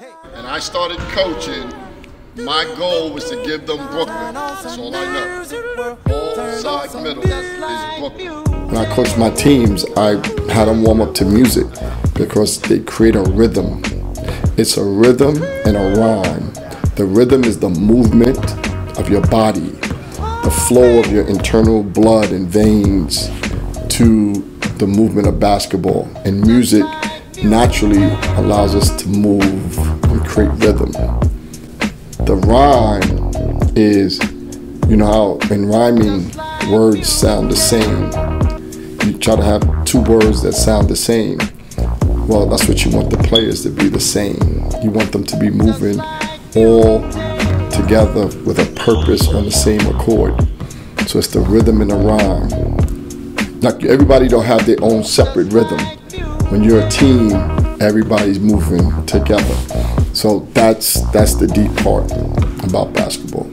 And I started coaching. My goal was to give them Brooklyn. That's all I know. Ball side middle is Brooklyn. When I coached my teams, I had them warm up to music because they create a rhythm. It's a rhythm and a rhyme. The rhythm is the movement of your body, the flow of your internal blood and veins to the movement of basketball. And music naturally allows us to move and create rhythm. The rhyme is, you know how in rhyming words sound the same. You try to have two words that sound the same. Well, that's what you want the players to be the same. You want them to be moving all together with a purpose on the same accord. So it's the rhythm and the rhyme. Like everybody don't have their own separate rhythm. When you're a team, everybody's moving together. So that's that's the deep part about basketball.